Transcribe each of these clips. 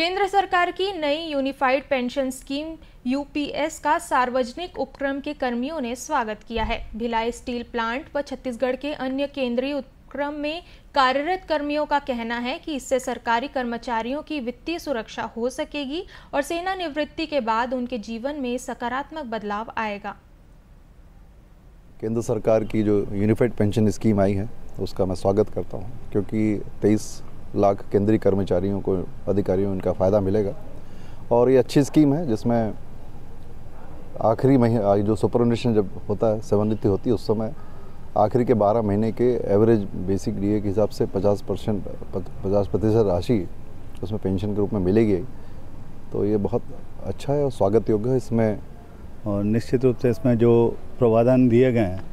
केंद्र सरकार की नई यूनिफाइड पेंशन स्कीम यूपीएस का सार्वजनिक उपक्रम के कर्मियों ने स्वागत किया है। भिलाई स्टील प्लांट व छत्तीसगढ़ के अन्य केंद्रीय उपक्रम में कार्यरत कर्मियों का कहना है कि इससे सरकारी कर्मचारियों की वित्तीय सुरक्षा हो सकेगी और सेना निवृत्ति के बाद उनके जीवन में सकारात्मक बदलाव आएगा। केंद्र सरकार की जो यूनिफाइड पेंशन स्कीम आई है, उसका मैं स्वागत करता हूँ, क्योंकि तेईस लाख केंद्रीय कर्मचारियों को, अधिकारियों इनका फ़ायदा मिलेगा। और ये अच्छी स्कीम है, जिसमें आखिरी महीने जो सुपरनेशन जब होता है, सेवानिवृत्ति होती है, उस समय आखिरी के 12 महीने के एवरेज बेसिक डीए के हिसाब से 50 परसेंट पचास प्रतिशत राशि उसमें पेंशन के रूप में मिलेगी। तो ये बहुत अच्छा है और स्वागत योग्य है इसमें। और निश्चित रूप से इसमें जो प्रावधान दिए गए हैं,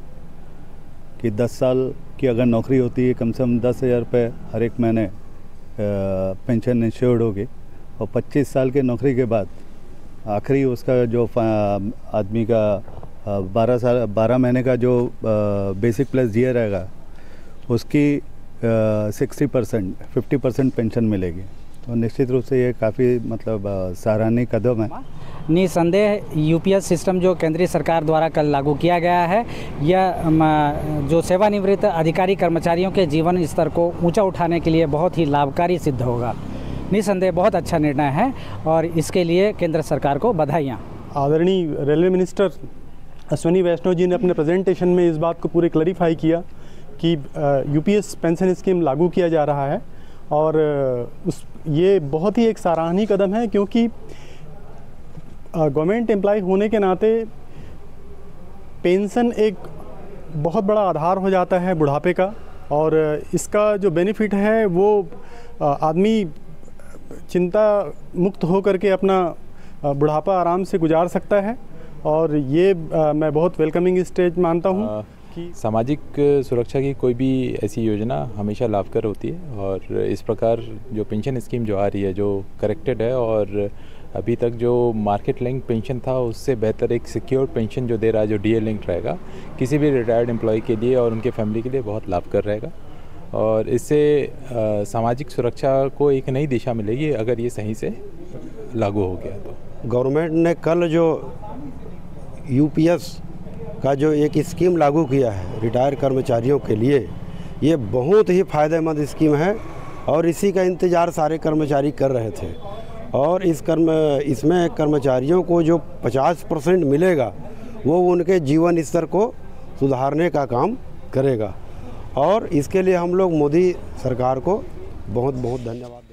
कि 10 साल की अगर नौकरी होती है, कम से कम दस हज़ार रुपये हर एक महीने पेंशन इंश्योर्ड होगी और 25 साल के नौकरी के बाद आखिरी उसका जो आदमी का 12 साल 12 महीने का जो बेसिक प्लस जी रहेगा, उसकी sixty percent fifty percent pension मिलेगी। तो निश्चित रूप से ये काफ़ी मतलब सराहनीय कदम है। निसंदेह यूपीएस सिस्टम जो केंद्रीय सरकार द्वारा कल लागू किया गया है यह जो सेवानिवृत्त अधिकारी कर्मचारियों के जीवन स्तर को ऊँचा उठाने के लिए बहुत ही लाभकारी सिद्ध होगा। निसंदेह बहुत अच्छा निर्णय है और इसके लिए केंद्र सरकार को बधाइयाँ। आदरणीय रेलवे मिनिस्टर अश्विनी वैष्णव जी ने अपने प्रेजेंटेशन में इस बात को पूरे क्लैरिफाई किया कि यूपीएस पेंशन स्कीम लागू किया जा रहा है और उस ये बहुत ही एक सराहनीय कदम है, क्योंकि गवर्नमेंट एम्प्लॉय होने के नाते पेंशन एक बहुत बड़ा आधार हो जाता है बुढ़ापे का, और इसका जो बेनिफिट है वो आदमी चिंता मुक्त हो करके अपना बुढ़ापा आराम से गुजार सकता है, और ये मैं बहुत वेलकमिंग स्टेज मानता हूँ। कि सामाजिक सुरक्षा की कोई भी ऐसी योजना हमेशा लाभकर होती है और इस प्रकार जो पेंशन स्कीम जो आ रही है जो करेक्टेड है और अभी तक जो मार्केट लिंक पेंशन था उससे बेहतर एक सिक्योर पेंशन जो दे रहा है जो डी लिंक रहेगा किसी भी रिटायर्ड एम्प्लॉय के लिए और उनके फैमिली के लिए बहुत लाभकर रहेगा। और इससे सामाजिक सुरक्षा को एक नई दिशा मिलेगी अगर ये सही से लागू हो गया तो। गवर्नमेंट ने कल जो यूपीएस का जो एक स्कीम लागू किया है रिटायर कर्मचारियों के लिए, ये बहुत ही फ़ायदेमंद स्कीम है और इसी का इंतज़ार सारे कर्मचारी कर रहे थे। और इस कर्म, इसमें कर्मचारियों को जो 50 परसेंट मिलेगा, वो उनके जीवन स्तर को सुधारने का काम करेगा। और इसके लिए हम लोग मोदी सरकार को बहुत बहुत धन्यवाद।